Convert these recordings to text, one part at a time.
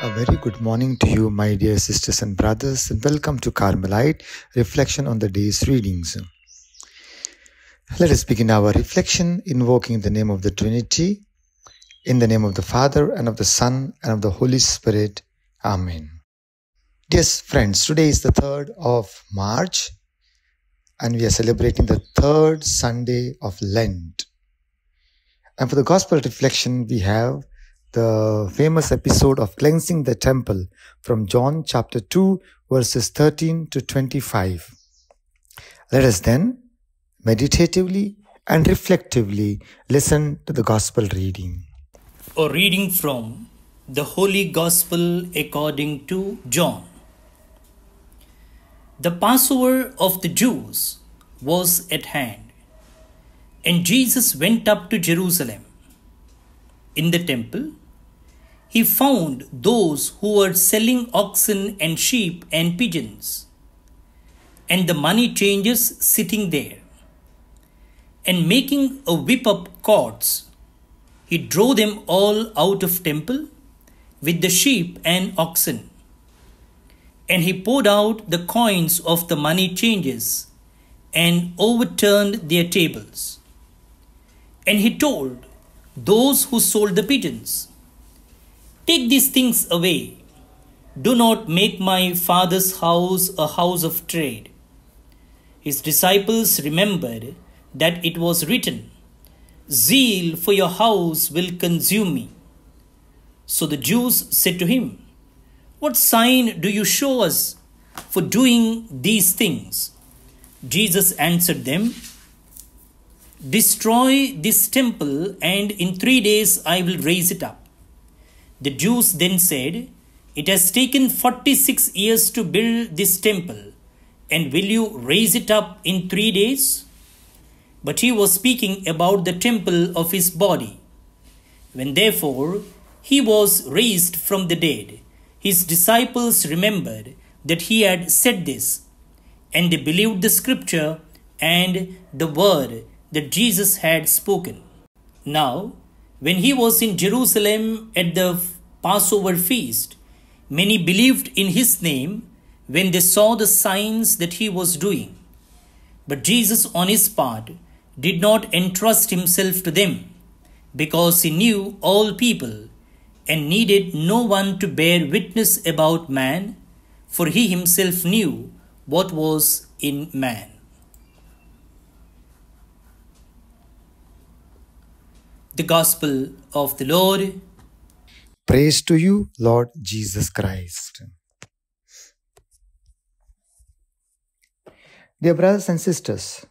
A very good morning to you, my dear sisters and brothers, and welcome to Carmel Light Reflection on the Day's Readings. Let us begin our reflection invoking the name of the Trinity, in the name of the Father, and of the Son, and of the Holy Spirit. Amen. Dear friends, today is the 3rd of March, and we are celebrating the third Sunday of Lent. And for the Gospel reflection, we have the famous episode of cleansing the temple from John chapter 2, verses 13 to 25. Let us then meditatively and reflectively listen to the Gospel reading. A reading from the Holy Gospel according to John. The Passover of the Jews was at hand, and Jesus went up to Jerusalem. In the temple, he found those who were selling oxen and sheep and pigeons, and the money changers sitting there. And making a whip up cords, he drove them all out of temple with the sheep and oxen. And he poured out the coins of the money changers and overturned their tables. And he told those who sold the pigeons, Take these things away. Do not make my father's house a house of trade. His disciples remembered that it was written, Zeal for your house will consume me. So the Jews said to him, What sign do you show us for doing these things? Jesus answered them, Destroy this temple, and in three days I will raise it up. The Jews then said, It has taken 46 years to build this temple, and will you raise it up in three days? But he was speaking about the temple of his body. When therefore he was raised from the dead, his disciples remembered that he had said this, and they believed the scripture and the word that Jesus had spoken. Now, when he was in Jerusalem at the Passover feast, many believed in his name when they saw the signs that he was doing. But Jesus, on his part, did not entrust himself to them, because he knew all people and needed no one to bear witness about man, for he himself knew what was in man. The Gospel of the Lord. Praise to you, Lord Jesus Christ. Dear brothers and sisters,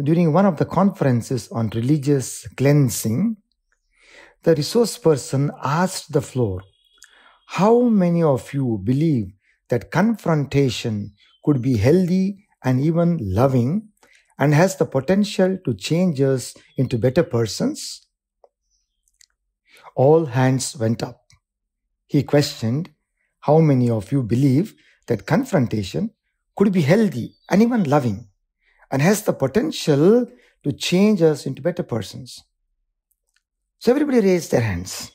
during one of the conferences on religious cleansing, the resource person asked the floor, How many of you believe that confrontation could be healthy and even loving and has the potential to change us into better persons? All hands went up. He questioned, How many of you believe that confrontation could be healthy and even loving and has the potential to change us into better persons? So everybody raised their hands.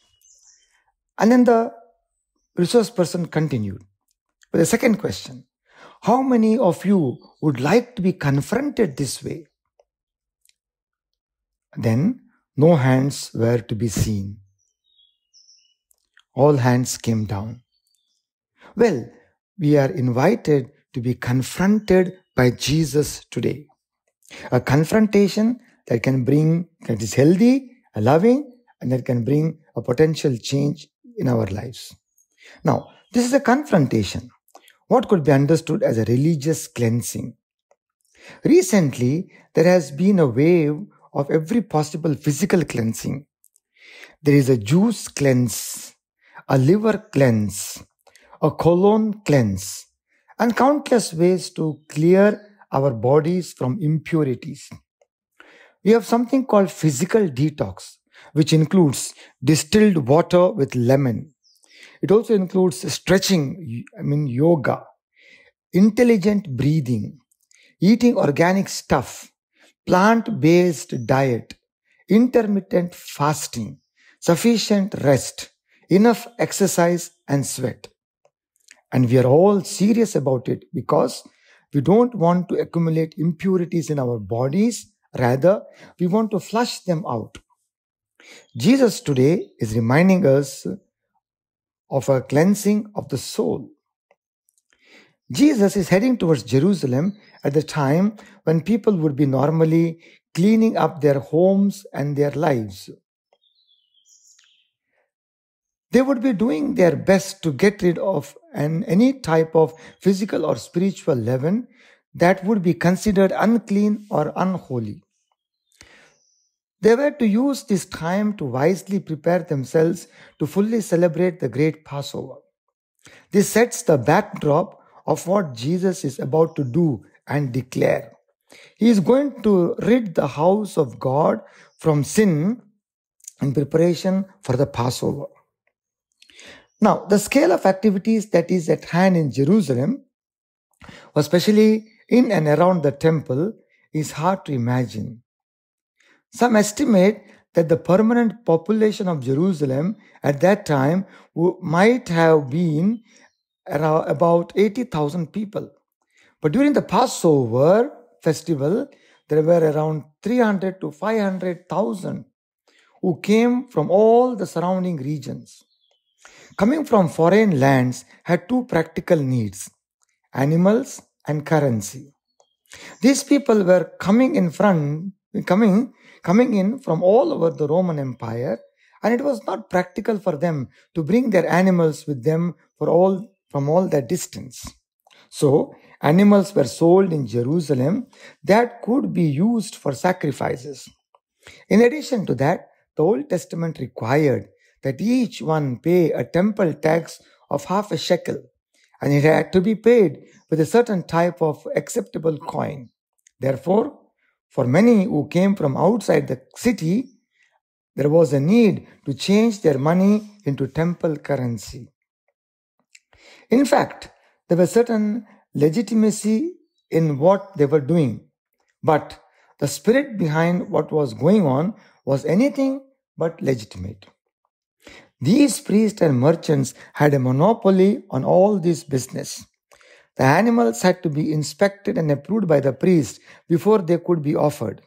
And then the resource person continued with the second question How many of you would like to be confronted this way? Then no hands were to be seen all hands came down. Well, we are invited to be confronted by Jesus today. A confrontation that can bring, that is healthy, loving, and that can bring a potential change in our lives. Now, this is a confrontation. What could be understood as a religious cleansing? Recently, there has been a wave of every possible physical cleansing. There is a juice cleanse a liver cleanse, a colon cleanse, and countless ways to clear our bodies from impurities. We have something called physical detox, which includes distilled water with lemon. It also includes stretching, I mean, yoga, intelligent breathing, eating organic stuff, plant based diet, intermittent fasting, sufficient rest, enough exercise and sweat. And we are all serious about it because we don't want to accumulate impurities in our bodies. Rather, we want to flush them out. Jesus today is reminding us of a cleansing of the soul. Jesus is heading towards Jerusalem at the time when people would be normally cleaning up their homes and their lives. They would be doing their best to get rid of an, any type of physical or spiritual leaven that would be considered unclean or unholy. They were to use this time to wisely prepare themselves to fully celebrate the great Passover. This sets the backdrop of what Jesus is about to do and declare. He is going to rid the house of God from sin in preparation for the Passover. Now, the scale of activities that is at hand in Jerusalem, especially in and around the temple, is hard to imagine. Some estimate that the permanent population of Jerusalem at that time might have been around about 80,000 people. But during the Passover festival, there were around 300 to 500,000 who came from all the surrounding regions. Coming from foreign lands had two practical needs animals and currency. These people were coming in front, coming coming in from all over the Roman Empire, and it was not practical for them to bring their animals with them for all from all that distance. So, animals were sold in Jerusalem that could be used for sacrifices. In addition to that, the Old Testament required that each one pay a temple tax of half a shekel, and it had to be paid with a certain type of acceptable coin. Therefore, for many who came from outside the city, there was a need to change their money into temple currency. In fact, there was certain legitimacy in what they were doing, but the spirit behind what was going on was anything but legitimate. These priests and merchants had a monopoly on all this business. The animals had to be inspected and approved by the priest before they could be offered.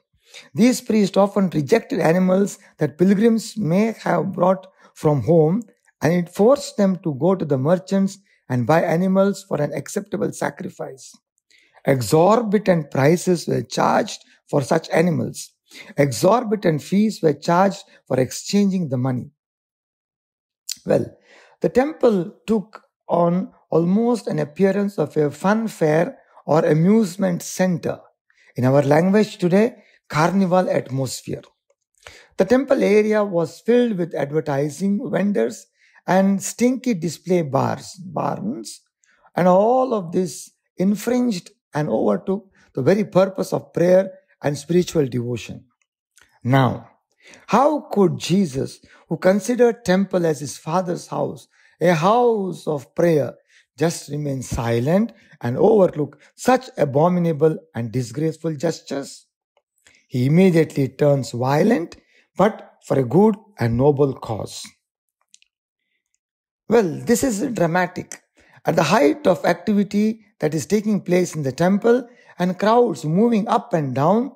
These priests often rejected animals that pilgrims may have brought from home, and it forced them to go to the merchants and buy animals for an acceptable sacrifice. Exorbitant prices were charged for such animals. Exorbitant fees were charged for exchanging the money. Well, the temple took on almost an appearance of a fun fair or amusement center. In our language today, carnival atmosphere. The temple area was filled with advertising vendors and stinky display bars, barns, and all of this infringed and overtook the very purpose of prayer and spiritual devotion. Now, how could Jesus, who considered temple as his father's house, a house of prayer, just remain silent and overlook such abominable and disgraceful gestures? He immediately turns violent, but for a good and noble cause. Well, this is dramatic. At the height of activity that is taking place in the temple and crowds moving up and down,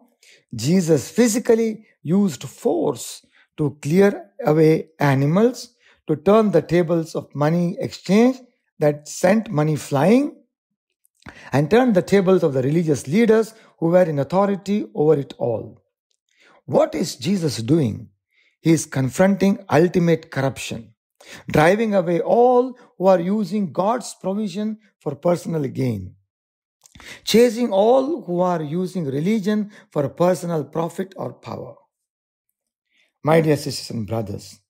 Jesus physically used force to clear away animals, to turn the tables of money exchange that sent money flying and turned the tables of the religious leaders who were in authority over it all. What is Jesus doing? He is confronting ultimate corruption, driving away all who are using God's provision for personal gain, chasing all who are using religion for personal profit or power. My dear sisters and brothers,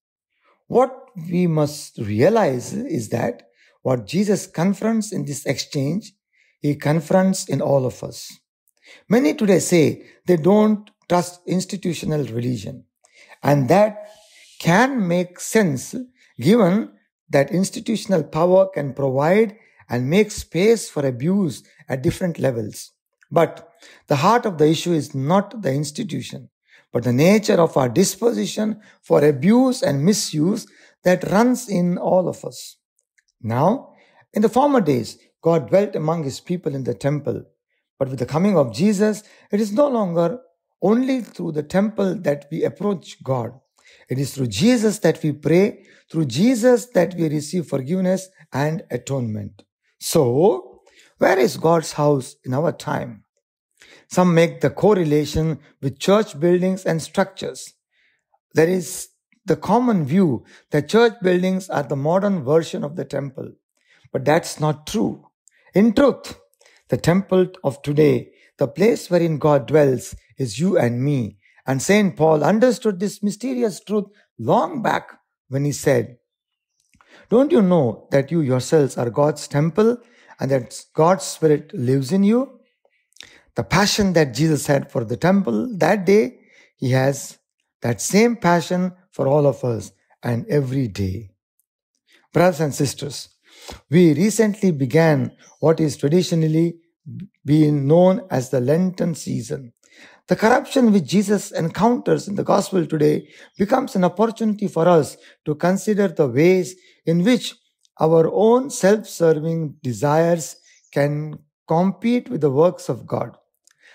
what we must realize is that what Jesus confronts in this exchange, he confronts in all of us. Many today say they don't trust institutional religion. And that can make sense given that institutional power can provide and make space for abuse at different levels. But the heart of the issue is not the institution, but the nature of our disposition for abuse and misuse that runs in all of us. Now, in the former days, God dwelt among his people in the temple. But with the coming of Jesus, it is no longer only through the temple that we approach God. It is through Jesus that we pray, through Jesus that we receive forgiveness and atonement. So, where is God's house in our time? Some make the correlation with church buildings and structures. There is the common view that church buildings are the modern version of the temple. But that's not true. In truth, the temple of today, the place wherein God dwells, is you and me. And St. Paul understood this mysterious truth long back when he said, Don't you know that you yourselves are God's temple and that God's Spirit lives in you? The passion that Jesus had for the temple that day, he has that same passion for all of us and every day. Brothers and sisters, we recently began what is traditionally being known as the Lenten season. The corruption which Jesus encounters in the gospel today becomes an opportunity for us to consider the ways in which our own self serving desires can compete with the works of God.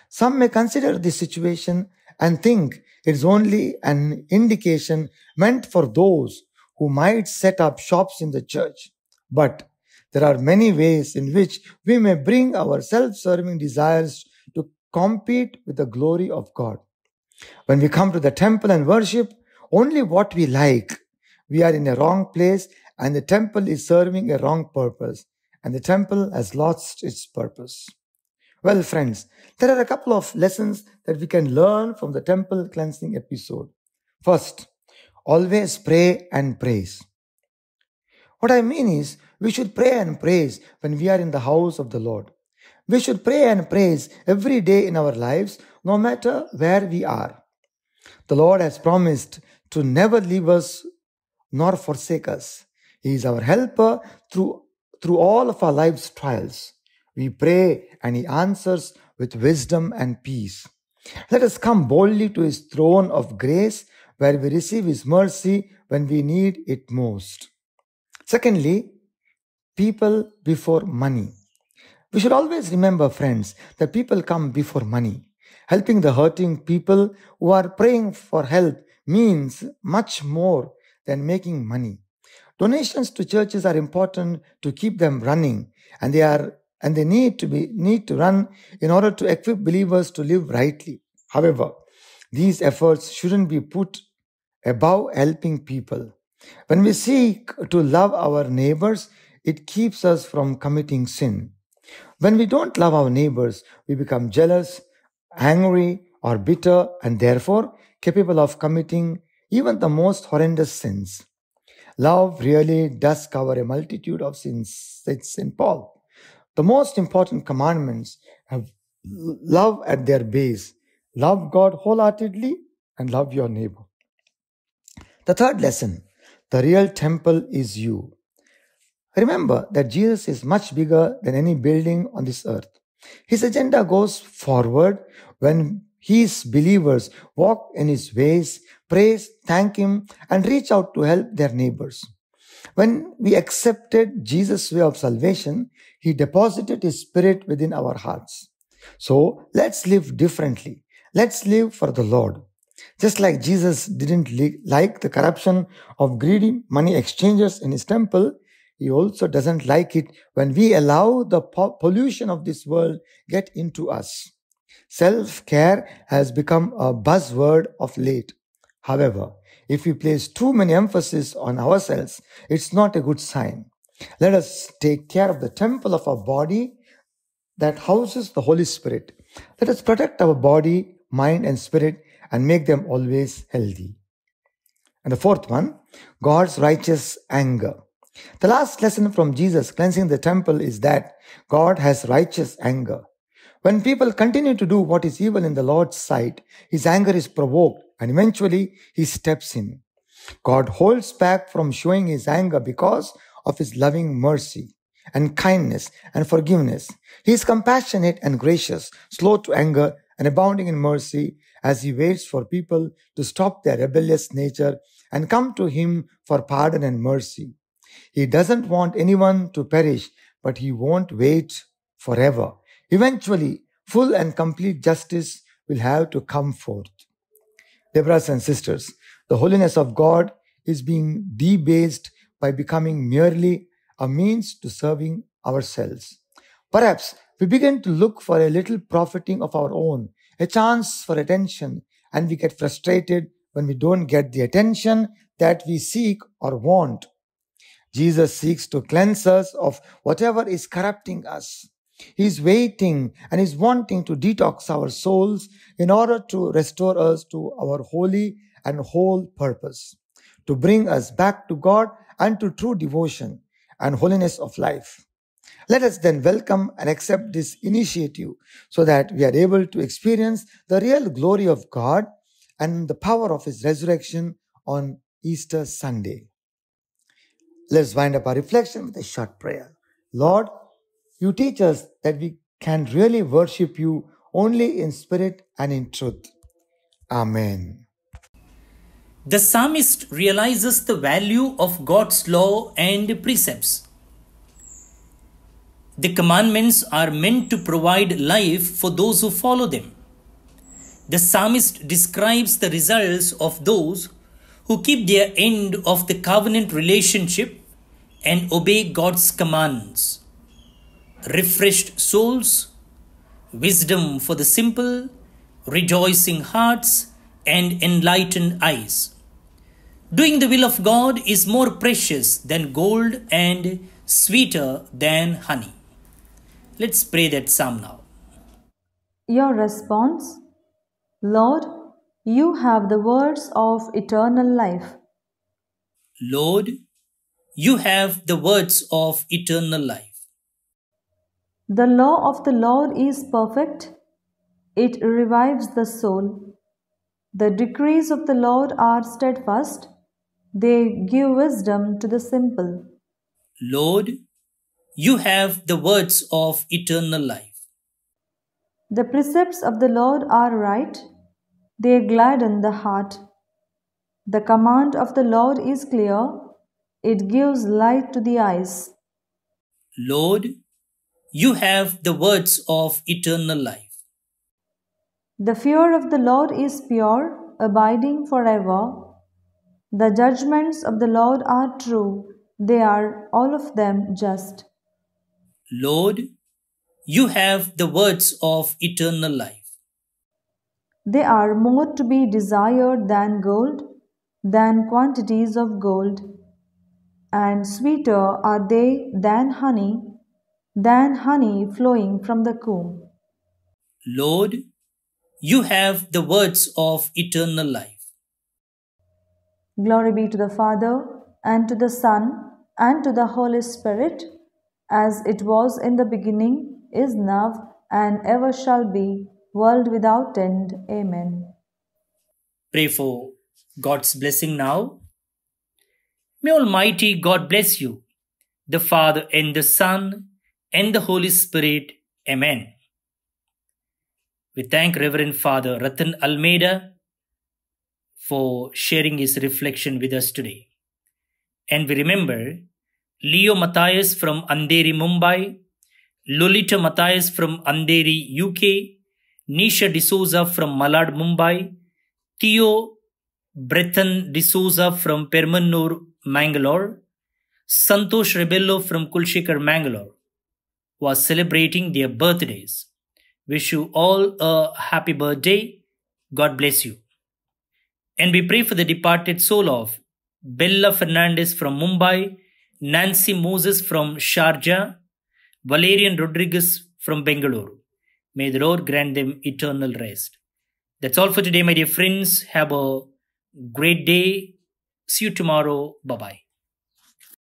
Some may consider this situation and think it is only an indication meant for those who might set up shops in the church. But there are many ways in which we may bring our self serving desires to compete with the glory of God. When we come to the temple and worship only what we like, we are in a wrong place and the temple is serving a wrong purpose and the temple has lost its purpose. Well, friends, there are a couple of lessons that we can learn from the temple cleansing episode. First, always pray and praise. What I mean is, we should pray and praise when we are in the house of the Lord. We should pray and praise every day in our lives, no matter where we are. The Lord has promised to never leave us nor forsake us. He is our helper through, through all of our life's trials. We pray and He answers with wisdom and peace. Let us come boldly to His throne of grace where we receive His mercy when we need it most. Secondly, people before money. We should always remember, friends, that people come before money. Helping the hurting people who are praying for help means much more than making money. Donations to churches are important to keep them running, and they are and they need to be need to run in order to equip believers to live rightly. However, these efforts shouldn't be put above helping people. When we seek to love our neighbors, it keeps us from committing sin. When we don't love our neighbors, we become jealous, angry, or bitter, and therefore capable of committing even the most horrendous sins. Love really does cover a multitude of sins, said St. Paul. The most important commandments have love at their base. Love God wholeheartedly and love your neighbor. The third lesson the real temple is you. Remember that Jesus is much bigger than any building on this earth. His agenda goes forward when his believers walk in his ways, praise, thank him, and reach out to help their neighbors. When we accepted Jesus' way of salvation, he deposited his spirit within our hearts. So let's live differently. Let's live for the Lord. Just like Jesus didn't like the corruption of greedy money exchangers in his temple, he also doesn't like it when we allow the pollution of this world get into us. Self-care has become a buzzword of late. However, if we place too many emphasis on ourselves, it's not a good sign. Let us take care of the temple of our body that houses the Holy Spirit. Let us protect our body, mind, and spirit and make them always healthy. And the fourth one, God's righteous anger. The last lesson from Jesus cleansing the temple is that God has righteous anger. When people continue to do what is evil in the Lord's sight, his anger is provoked and eventually he steps in. God holds back from showing his anger because of his loving mercy and kindness and forgiveness. He is compassionate and gracious, slow to anger and abounding in mercy, as he waits for people to stop their rebellious nature and come to him for pardon and mercy. He doesn't want anyone to perish, but he won't wait forever. Eventually, full and complete justice will have to come forth. Dear brothers and sisters, the holiness of God is being debased by becoming merely a means to serving ourselves. Perhaps we begin to look for a little profiting of our own, a chance for attention, and we get frustrated when we don't get the attention that we seek or want. Jesus seeks to cleanse us of whatever is corrupting us. He is waiting and is wanting to detox our souls in order to restore us to our holy and whole purpose, to bring us back to God and to true devotion and holiness of life. Let us then welcome and accept this initiative so that we are able to experience the real glory of God and the power of His resurrection on Easter Sunday. Let's wind up our reflection with a short prayer. Lord, you teach us that we can really worship you only in spirit and in truth. Amen. The psalmist realizes the value of God's law and precepts. The commandments are meant to provide life for those who follow them. The psalmist describes the results of those who keep their end of the covenant relationship and obey God's commands. Refreshed souls, wisdom for the simple, rejoicing hearts, and enlightened eyes. Doing the will of God is more precious than gold and sweeter than honey. Let's pray that psalm now. Your response Lord, you have the words of eternal life. Lord, you have the words of eternal life. The law of the Lord is perfect, it revives the soul. The decrees of the Lord are steadfast, they give wisdom to the simple. Lord, you have the words of eternal life. The precepts of the Lord are right, they gladden the heart. The command of the Lord is clear, it gives light to the eyes. Lord, you have the words of eternal life. The fear of the Lord is pure, abiding forever. The judgments of the Lord are true, they are all of them just. Lord, you have the words of eternal life. They are more to be desired than gold, than quantities of gold, and sweeter are they than honey, than honey flowing from the comb. Lord, you have the words of eternal life. Glory be to the Father, and to the Son, and to the Holy Spirit as it was in the beginning, is now, and ever shall be, world without end. Amen. Pray for God's blessing now. May Almighty God bless you, the Father and the Son and the Holy Spirit. Amen. We thank Reverend Father Ratan Almeida for sharing his reflection with us today. And we remember Leo Matthias from Andheri, Mumbai, Lolita Matthias from Andheri, UK, Nisha D'Souza from Malad, Mumbai, Theo Brethan D'Souza from Permanur, Mangalore, Santosh Rebello from Kulshekar, Mangalore, are celebrating their birthdays. Wish you all a happy birthday. God bless you. And we pray for the departed soul of Bella Fernandez from Mumbai, Nancy Moses from Sharjah, Valerian Rodriguez from Bengaluru. May the Lord grant them eternal rest. That's all for today, my dear friends. Have a great day. See you tomorrow. Bye bye.